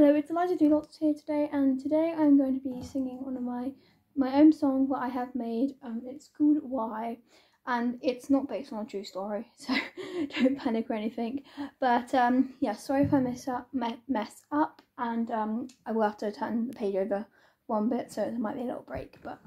Hello, it's Eliza Lots here today, and today I'm going to be singing one of my my own song that I have made. Um, it's called Why, and it's not based on a true story, so don't panic or anything. But um, yeah, sorry if I mess up, me- mess up, and um, I will have to turn the page over one bit, so there might be a little break, but.